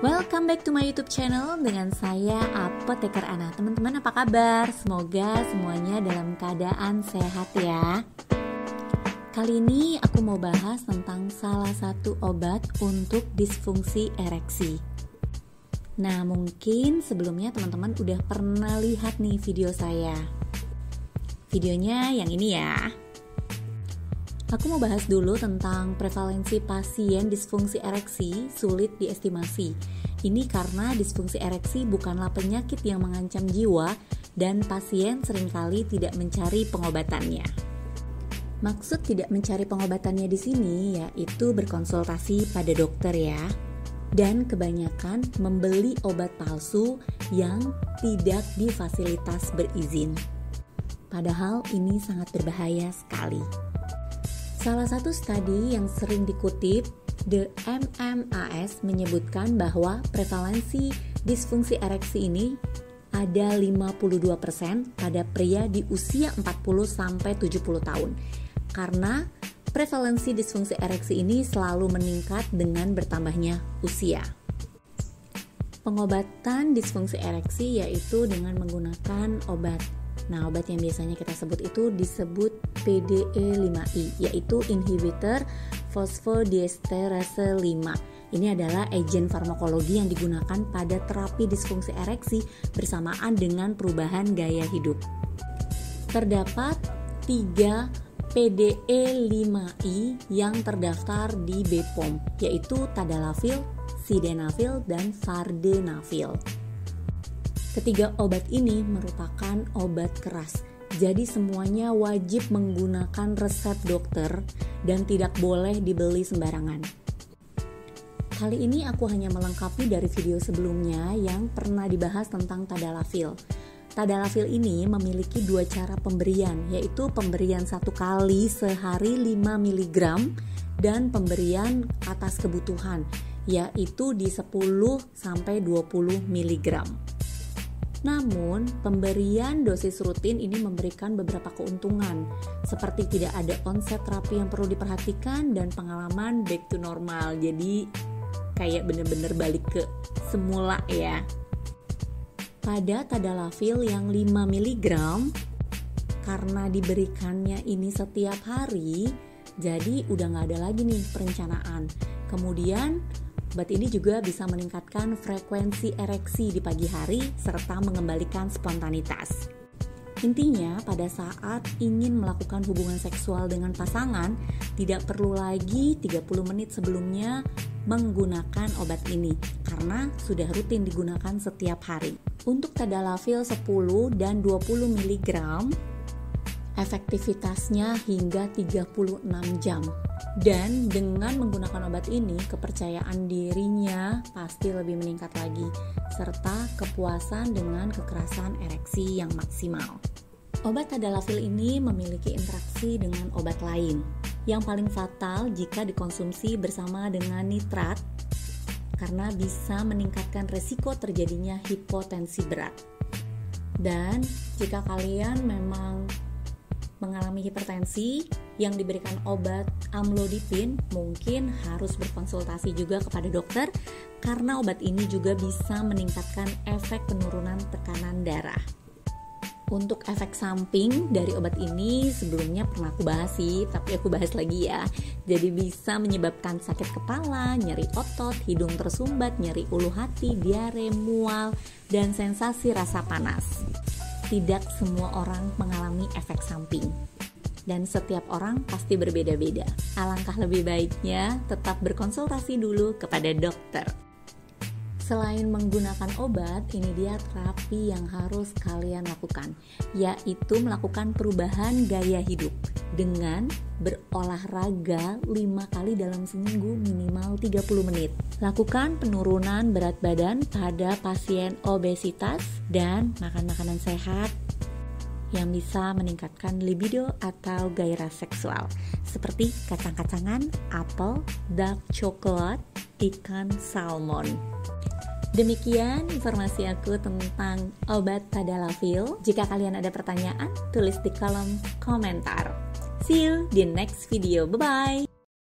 Welcome back to my YouTube channel dengan saya Apoteker Ana. Teman-teman apa kabar? Semoga semuanya dalam keadaan sehat ya. Kali ini aku mau bahas tentang salah satu obat untuk disfungsi ereksi. Nah, mungkin sebelumnya teman-teman udah pernah lihat nih video saya. Videonya yang ini ya. Aku mau bahas dulu tentang prevalensi pasien disfungsi ereksi sulit diestimasi. Ini karena disfungsi ereksi bukanlah penyakit yang mengancam jiwa dan pasien sering kali tidak mencari pengobatannya. Maksud tidak mencari pengobatannya di sini yaitu berkonsultasi pada dokter ya. Dan kebanyakan membeli obat palsu yang tidak difasilitas berizin. Padahal ini sangat berbahaya sekali. Salah satu studi yang sering dikutip, The MMAS menyebutkan bahwa prevalensi disfungsi ereksi ini ada 52% pada pria di usia 40 sampai 70 tahun. Karena prevalensi disfungsi ereksi ini selalu meningkat dengan bertambahnya usia. Pengobatan disfungsi ereksi yaitu dengan menggunakan obat Nah, obat yang biasanya kita sebut itu disebut PDE5I, yaitu inhibitor fosfodiesterase 5. Ini adalah agen farmakologi yang digunakan pada terapi disfungsi ereksi bersamaan dengan perubahan gaya hidup. Terdapat tiga PDE5I yang terdaftar di BPOM, yaitu tadalafil, sildenafil, dan vardenafil. Ketiga obat ini merupakan obat keras, jadi semuanya wajib menggunakan resep dokter dan tidak boleh dibeli sembarangan. Kali ini aku hanya melengkapi dari video sebelumnya yang pernah dibahas tentang tadalafil. Tadalafil ini memiliki dua cara pemberian, yaitu pemberian satu kali sehari 5 mg dan pemberian atas kebutuhan, yaitu di 10 sampai 20 mg. Namun, pemberian dosis rutin ini memberikan beberapa keuntungan, seperti tidak ada onset terapi yang perlu diperhatikan dan pengalaman back to normal. Jadi, kayak bener-bener balik ke semula ya. Pada tadalafil yang 5 mg, karena diberikannya ini setiap hari, jadi udah nggak ada lagi nih perencanaan. Kemudian Obat ini juga bisa meningkatkan frekuensi ereksi di pagi hari serta mengembalikan spontanitas. Intinya, pada saat ingin melakukan hubungan seksual dengan pasangan, tidak perlu lagi 30 menit sebelumnya menggunakan obat ini karena sudah rutin digunakan setiap hari. Untuk tadalafil 10 dan 20 mg, efektivitasnya hingga 36 jam. Dan dengan menggunakan obat ini, kepercayaan dirinya pasti lebih meningkat lagi, serta kepuasan dengan kekerasan ereksi yang maksimal. Obat tadalafil ini memiliki interaksi dengan obat lain, yang paling fatal jika dikonsumsi bersama dengan nitrat, karena bisa meningkatkan resiko terjadinya hipotensi berat. Dan jika kalian memang mengalami hipertensi yang diberikan obat amlodipin mungkin harus berkonsultasi juga kepada dokter karena obat ini juga bisa meningkatkan efek penurunan tekanan darah. Untuk efek samping dari obat ini sebelumnya pernah aku bahas sih, tapi aku bahas lagi ya. Jadi bisa menyebabkan sakit kepala, nyeri otot, hidung tersumbat, nyeri ulu hati, diare, mual, dan sensasi rasa panas tidak semua orang mengalami efek samping dan setiap orang pasti berbeda-beda. Alangkah lebih baiknya tetap berkonsultasi dulu kepada dokter. Selain menggunakan obat, ini dia terapi yang harus kalian lakukan, yaitu melakukan perubahan gaya hidup dengan berolahraga 5 kali dalam seminggu minimal 30 menit. Lakukan penurunan berat badan pada pasien obesitas dan makan makanan sehat yang bisa meningkatkan libido atau gairah seksual seperti kacang-kacangan, apel, dark chocolate, ikan salmon. Demikian informasi aku tentang obat tadalafil. Jika kalian ada pertanyaan, tulis di kolom komentar. See you di next video. Bye-bye!